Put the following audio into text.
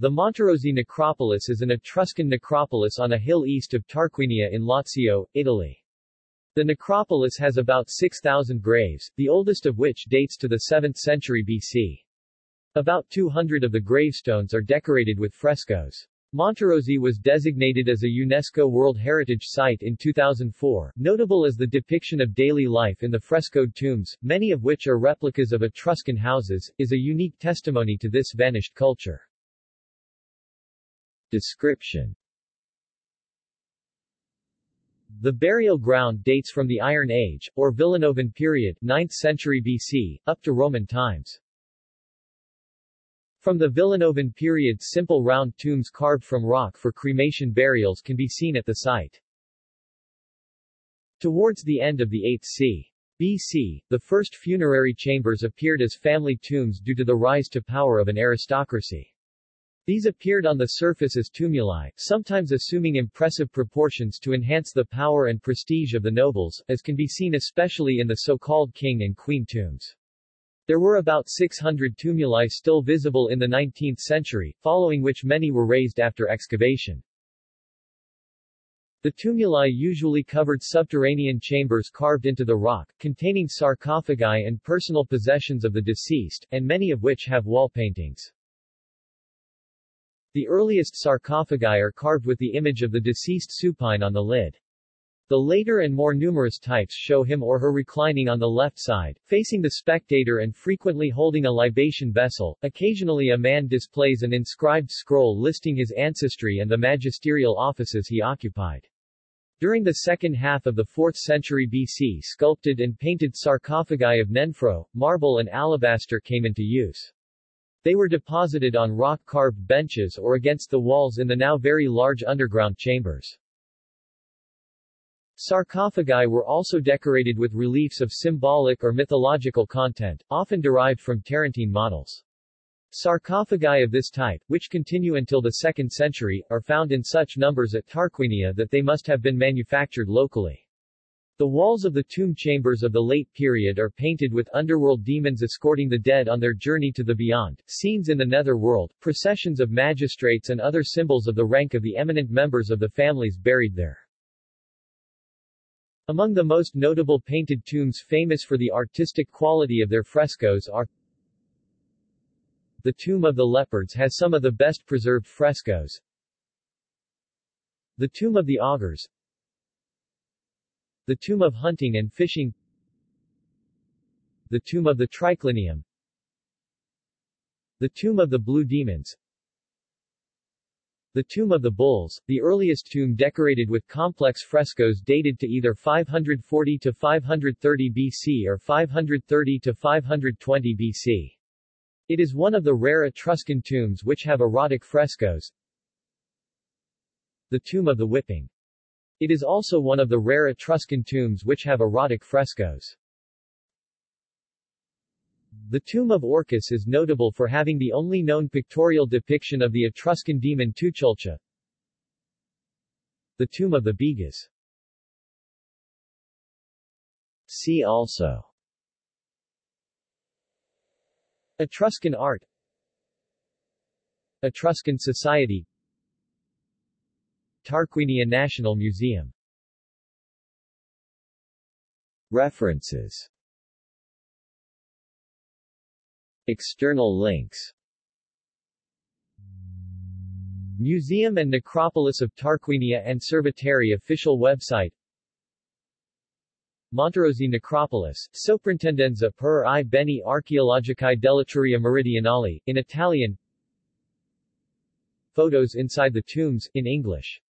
The Monterozzi Necropolis is an Etruscan necropolis on a hill east of Tarquinia in Lazio, Italy. The necropolis has about 6,000 graves, the oldest of which dates to the 7th century BC. About 200 of the gravestones are decorated with frescoes. Monterozzi was designated as a UNESCO World Heritage Site in 2004, notable as the depiction of daily life in the frescoed tombs, many of which are replicas of Etruscan houses, is a unique testimony to this vanished culture. Description The burial ground dates from the Iron Age, or Villanovan period 9th century BC, up to Roman times. From the Villanovan period simple round tombs carved from rock for cremation burials can be seen at the site. Towards the end of the 8th c. BC, the first funerary chambers appeared as family tombs due to the rise to power of an aristocracy. These appeared on the surface as tumuli, sometimes assuming impressive proportions to enhance the power and prestige of the nobles, as can be seen especially in the so-called king and queen tombs. There were about 600 tumuli still visible in the 19th century, following which many were razed after excavation. The tumuli usually covered subterranean chambers carved into the rock, containing sarcophagi and personal possessions of the deceased, and many of which have wall paintings. The earliest sarcophagi are carved with the image of the deceased supine on the lid. The later and more numerous types show him or her reclining on the left side, facing the spectator and frequently holding a libation vessel. Occasionally a man displays an inscribed scroll listing his ancestry and the magisterial offices he occupied. During the second half of the 4th century BC sculpted and painted sarcophagi of Nenfro, marble and alabaster came into use. They were deposited on rock-carved benches or against the walls in the now very large underground chambers. Sarcophagi were also decorated with reliefs of symbolic or mythological content, often derived from Tarentine models. Sarcophagi of this type, which continue until the 2nd century, are found in such numbers at Tarquinia that they must have been manufactured locally. The walls of the tomb chambers of the late period are painted with underworld demons escorting the dead on their journey to the beyond, scenes in the nether world, processions of magistrates and other symbols of the rank of the eminent members of the families buried there. Among the most notable painted tombs famous for the artistic quality of their frescoes are The Tomb of the Leopards has some of the best preserved frescoes. The Tomb of the Augurs the Tomb of Hunting and Fishing The Tomb of the Triclinium The Tomb of the Blue Demons The Tomb of the Bulls, the earliest tomb decorated with complex frescoes dated to either 540 to 530 BC or 530 to 520 BC. It is one of the rare Etruscan tombs which have erotic frescoes. The Tomb of the Whipping it is also one of the rare Etruscan tombs which have erotic frescoes. The tomb of Orcus is notable for having the only known pictorial depiction of the Etruscan demon Tuchulcha. The tomb of the Bigas. See also Etruscan art Etruscan society Tarquinia National Museum. References. External links. Museum and Necropolis of Tarquinia and Cerveteri official website. Monterozzi Necropolis, Soprintendenza per i beni archeologici dell'Etruria Meridionale, in Italian. Photos inside the tombs, in English